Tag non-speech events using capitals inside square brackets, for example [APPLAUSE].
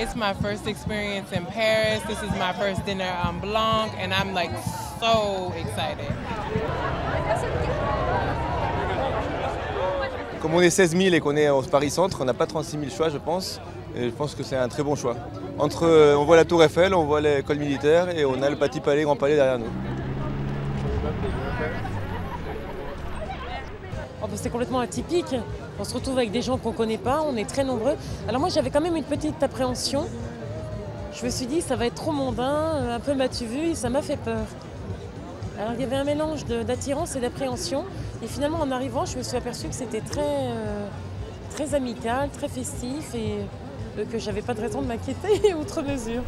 It's my first experience in Paris. This is my first dinner on Blanc, and I'm like so excited. Comme on est 16 000 et qu'on est au Paris Centre, on n'a pas 36 000 choix, je pense. Et je pense que c'est un très bon choix. Entre, euh, on voit la Tour Eiffel, on voit l'école militaire et on a le Petit Palais, Grand Palais derrière nous. C'est complètement atypique. On se retrouve avec des gens qu'on ne connaît pas, on est très nombreux. Alors moi j'avais quand même une petite appréhension. Je me suis dit ça va être trop mondain, euh, un peu m'as-tu vu, et ça m'a fait peur. Alors il y avait un mélange d'attirance et d'appréhension. Et finalement en arrivant, je me suis aperçue que c'était très, euh, très amical, très festif et euh, que j'avais pas de raison de m'inquiéter [LAUGHS] outre mesure.